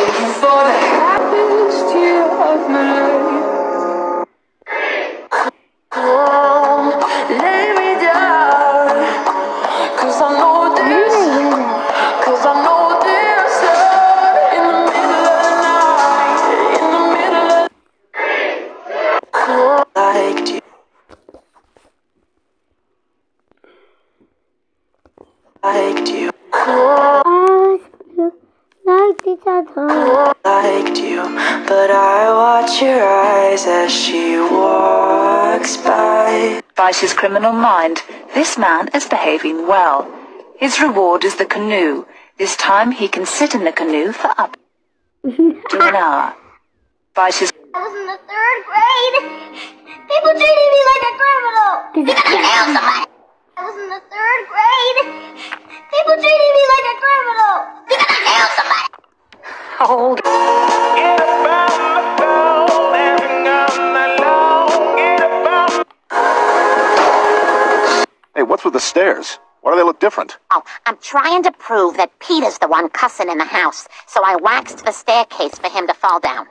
waiting for the Like each other. liked you, but I watch your eyes as she walks by. Vice's criminal mind, this man is behaving well. His reward is the canoe. This time he can sit in the canoe for up to an hour. Vice's I was in the third grade. People treated me like a criminal. You gotta kill somebody. I was in the third grade. People treated me like a criminal. You gotta kill somebody. Hold. Hey, what's with the stairs? Why do they look different? Oh, I'm trying to prove that Peter's the one cussing in the house, so I waxed the staircase for him to fall down.